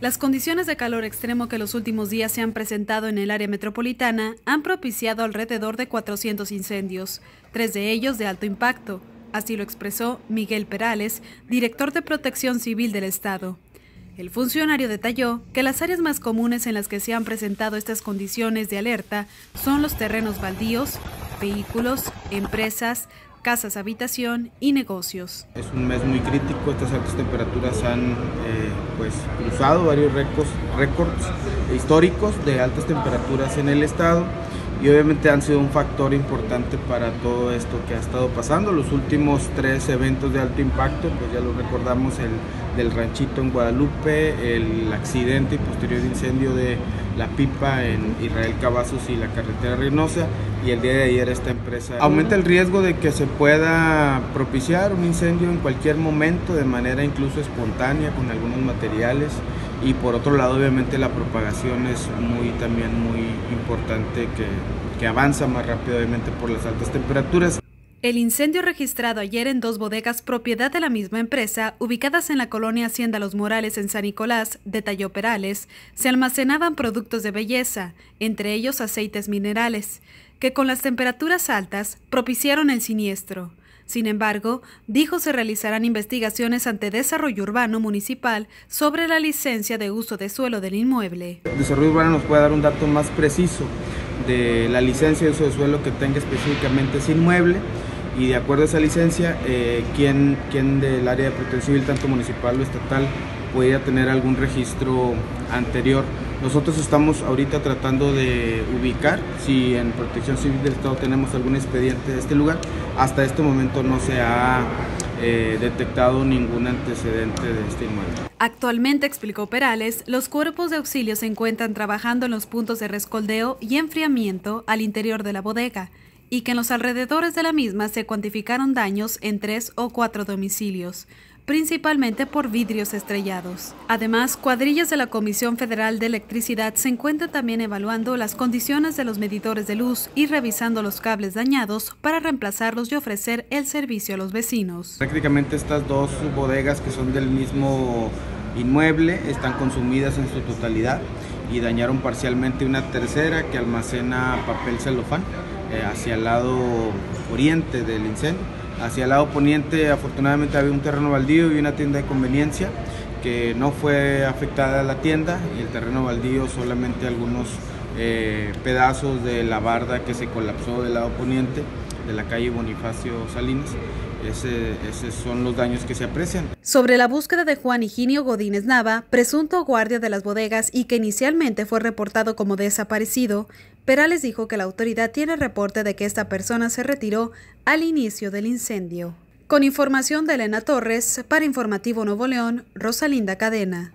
Las condiciones de calor extremo que los últimos días se han presentado en el área metropolitana han propiciado alrededor de 400 incendios, tres de ellos de alto impacto. Así lo expresó Miguel Perales, director de Protección Civil del Estado. El funcionario detalló que las áreas más comunes en las que se han presentado estas condiciones de alerta son los terrenos baldíos, vehículos, empresas, casas habitación y negocios. Es un mes muy crítico, estas altas temperaturas han eh, pues, cruzado varios récords, récords históricos de altas temperaturas en el estado y obviamente han sido un factor importante para todo esto que ha estado pasando. Los últimos tres eventos de alto impacto, pues ya lo recordamos, el del ranchito en Guadalupe, el accidente y posterior incendio de la pipa en Israel Cavazos y la carretera Reynosa y el día de ayer esta empresa. Aumenta el riesgo de que se pueda propiciar un incendio en cualquier momento de manera incluso espontánea con algunos materiales y por otro lado obviamente la propagación es muy también muy importante que, que avanza más rápido obviamente por las altas temperaturas. El incendio registrado ayer en dos bodegas propiedad de la misma empresa, ubicadas en la colonia Hacienda Los Morales en San Nicolás, detalló Perales, se almacenaban productos de belleza, entre ellos aceites minerales, que con las temperaturas altas propiciaron el siniestro. Sin embargo, dijo se realizarán investigaciones ante Desarrollo Urbano Municipal sobre la licencia de uso de suelo del inmueble. Desarrollo Urbano nos puede dar un dato más preciso de la licencia de uso de suelo que tenga específicamente ese inmueble y de acuerdo a esa licencia, eh, ¿quién, quién del área de protección civil, tanto municipal o estatal, pueda tener algún registro anterior. Nosotros estamos ahorita tratando de ubicar si en Protección Civil del Estado tenemos algún expediente de este lugar. Hasta este momento no se ha eh, detectado ningún antecedente de este inmueble. Actualmente, explicó Perales, los cuerpos de auxilio se encuentran trabajando en los puntos de rescoldeo y enfriamiento al interior de la bodega y que en los alrededores de la misma se cuantificaron daños en tres o cuatro domicilios, principalmente por vidrios estrellados. Además, cuadrillas de la Comisión Federal de Electricidad se encuentran también evaluando las condiciones de los medidores de luz y revisando los cables dañados para reemplazarlos y ofrecer el servicio a los vecinos. Prácticamente estas dos bodegas que son del mismo inmueble están consumidas en su totalidad y dañaron parcialmente una tercera que almacena papel celofán eh, hacia el lado oriente del incendio. Hacia el lado poniente afortunadamente había un terreno baldío y una tienda de conveniencia que no fue afectada la tienda y el terreno baldío solamente algunos eh, pedazos de la barda que se colapsó del lado poniente de la calle Bonifacio Salinas. esos son los daños que se aprecian. Sobre la búsqueda de Juan Higinio Godínez Nava, presunto guardia de las bodegas y que inicialmente fue reportado como desaparecido, Perales dijo que la autoridad tiene reporte de que esta persona se retiró al inicio del incendio. Con información de Elena Torres, para Informativo Nuevo León, Rosalinda Cadena.